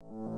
you